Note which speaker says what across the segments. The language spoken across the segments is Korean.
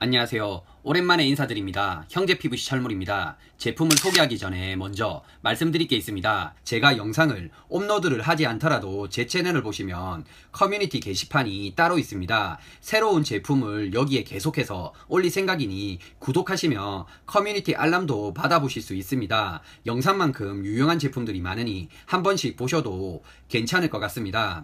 Speaker 1: 안녕하세요. 오랜만에 인사드립니다. 형제 PVC 철물입니다. 제품을 소개하기 전에 먼저 말씀드릴 게 있습니다. 제가 영상을 업로드를 하지 않더라도 제 채널을 보시면 커뮤니티 게시판이 따로 있습니다. 새로운 제품을 여기에 계속해서 올릴 생각이니 구독하시면 커뮤니티 알람도 받아보실 수 있습니다. 영상만큼 유용한 제품들이 많으니 한 번씩 보셔도 괜찮을 것 같습니다.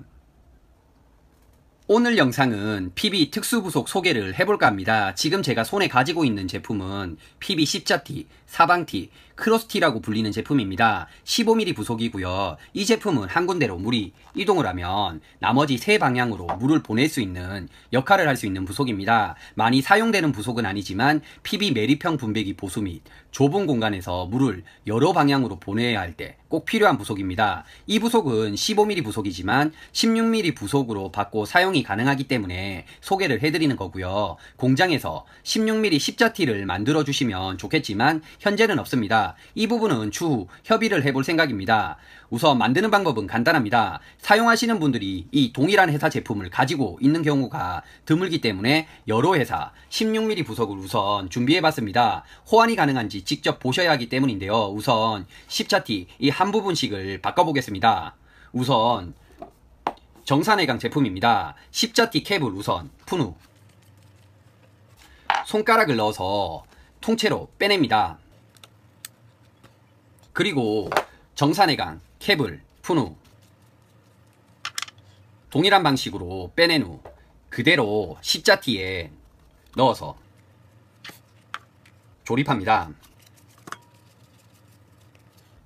Speaker 1: 오늘 영상은 PB 특수부속 소개를 해볼까 합니다. 지금 제가 손에 가지고 있는 제품은 PB 십자티, 사방티, 크로스티라고 불리는 제품입니다. 15mm 부속이고요. 이 제품은 한 군데로 물이 이동을 하면 나머지 세 방향으로 물을 보낼 수 있는 역할을 할 수 있는 부속입니다. 많이 사용되는 부속은 아니지만 PB 매립형 분배기 보수 및 좁은 공간에서 물을 여러 방향으로 보내야 할 때 꼭 필요한 부속입니다. 이 부속은 15mm 부속이지만 16mm 부속으로 받고 사용이 가능하기 때문에 소개를 해드리는 거고요. 공장에서 16mm 십자티를 만들어 주시면 좋겠지만 현재는 없습니다. 이 부분은 추후 협의를 해볼 생각입니다. 우선 만드는 방법은 간단합니다. 사용하시는 분들이 이 동일한 회사 제품을 가지고 있는 경우가 드물기 때문에 여러 회사 16mm 부속을 우선 준비해 봤습니다. 호환이 가능한지 직접 보셔야 하기 때문인데요. 우선 십자티 이한 부분씩을 바꿔보겠습니다. 우선 정산해강 제품입니다. 십자티 캡을 우선 푼 후 손가락을 넣어서 통째로 빼냅니다. 그리고 정산애강 캡을 푼 후 동일한 방식으로 빼낸 후 그대로 십자티에 넣어서 조립합니다.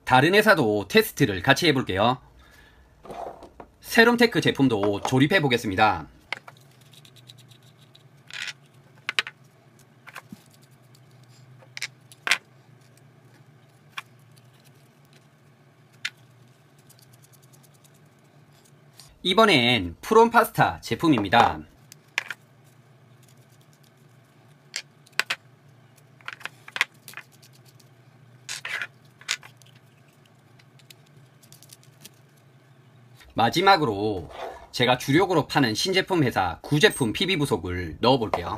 Speaker 1: 다른 회사도 테스트를 같이 해볼게요. 세림테크 제품도 조립해 보겠습니다. 이번엔 프롬 파스타 제품입니다. 마지막으로 제가 주력으로 파는 신제품 회사 구제품 PB부속을 넣어볼게요.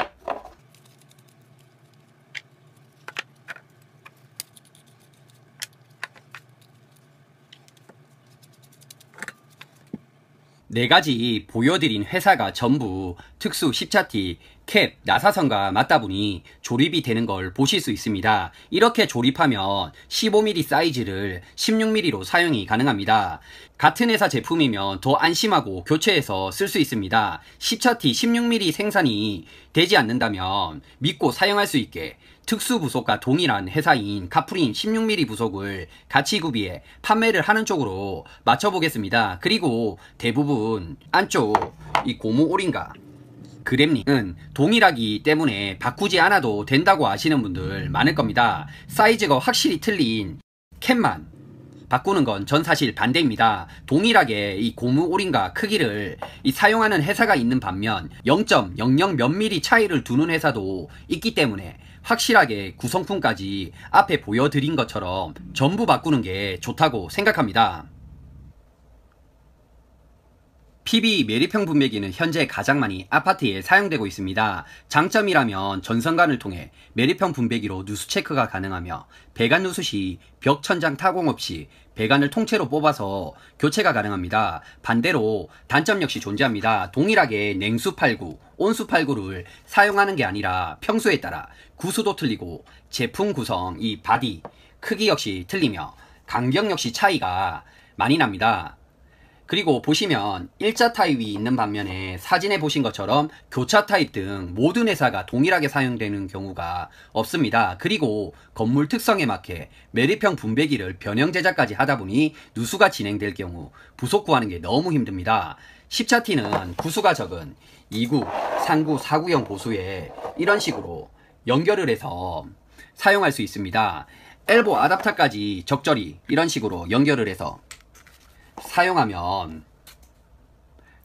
Speaker 1: 네 가지 보여드린 회사가 전부 특수 십자티, 캡, 나사선과 맞다 보니 조립이 되는 걸 보실 수 있습니다. 이렇게 조립하면 15mm 사이즈를 16mm로 사용이 가능합니다. 같은 회사 제품이면 더 안심하고 교체해서 쓸 수 있습니다. 십차티 16mm 생산이 되지 않는다면 믿고 사용할 수 있게 특수 부속과 동일한 회사인 카프린 16mm 부속을 같이 구비해 판매를 하는 쪽으로 맞춰보겠습니다. 그리고 대부분 안쪽 이 고무 오링과 그램링은 동일하기 때문에 바꾸지 않아도 된다고 아시는 분들 많을 겁니다. 사이즈가 확실히 틀린 캔만 바꾸는 건 전 사실 반대입니다. 동일하게 이 고무 오링과 크기를 사용하는 회사가 있는 반면 0.00 몇 미리 차이를 두는 회사도 있기 때문에 확실하게 구성품까지 앞에 보여드린 것처럼 전부 바꾸는 게 좋다고 생각합니다. PB 매립형 분배기는 현재 가장 많이 아파트에 사용되고 있습니다. 장점이라면 전선관을 통해 매립형 분배기로 누수 체크가 가능하며 배관 누수 시 벽 천장 타공 없이 배관을 통째로 뽑아서 교체가 가능합니다. 반대로 단점 역시 존재합니다. 동일하게 냉수 8구, 온수 8구를 사용하는 게 아니라 평수에 따라 구수도 틀리고 제품 구성, 이 바디, 크기 역시 틀리며 간격 역시 차이가 많이 납니다. 그리고 보시면 일자 타입이 있는 반면에 사진에 보신 것처럼 교차 타입 등 모든 회사가 동일하게 사용되는 경우가 없습니다. 그리고 건물 특성에 맞게 매립형 분배기를 변형 제작까지 하다 보니 누수가 진행될 경우 부속 구하는 게 너무 힘듭니다. 10차티는 구수가 적은 2구, 3구, 4구형 보수에 이런 식으로 연결을 해서 사용할 수 있습니다. 엘보 아답터까지 적절히 이런 식으로 연결을 해서 사용하면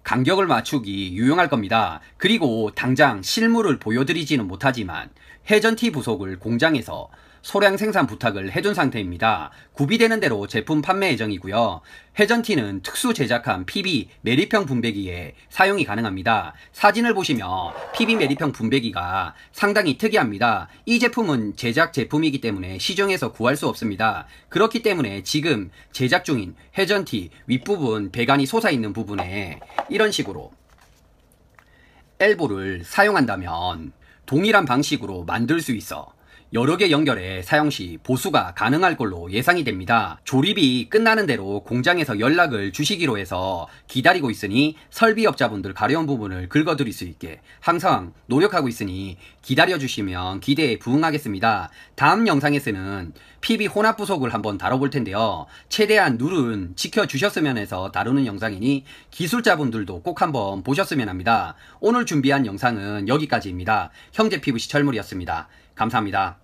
Speaker 1: 간격을 맞추기 유용할 겁니다. 그리고 당장 실물을 보여드리지는 못하지만 회전티 부속을 공장에서 소량 생산 부탁을 해둔 상태입니다. 구비되는 대로 제품 판매 예정이고요. 회전티는 특수 제작한 PB 매립형 분배기에 사용이 가능합니다. 사진을 보시면 PB 매립형 분배기가 상당히 특이합니다. 이 제품은 제작 제품이기 때문에 시중에서 구할 수 없습니다. 그렇기 때문에 지금 제작 중인 회전티 윗부분 배관이 솟아있는 부분에 이런 식으로 엘보를 사용한다면 동일한 방식으로 만들 수 있어 여러 개 연결해 사용 시 보수가 가능할 걸로 예상이 됩니다. 조립이 끝나는 대로 공장에서 연락을 주시기로 해서 기다리고 있으니 설비업자분들 가려운 부분을 긁어드릴 수 있게 항상 노력하고 있으니 기다려주시면 기대에 부응하겠습니다. 다음 영상에서는 PB 혼합 부속을 한번 다뤄볼 텐데요. 최대한 룰은 지켜주셨으면 해서 다루는 영상이니 기술자분들도 꼭 한번 보셨으면 합니다. 오늘 준비한 영상은 여기까지입니다. 형제 PVC 철물이었습니다. 감사합니다.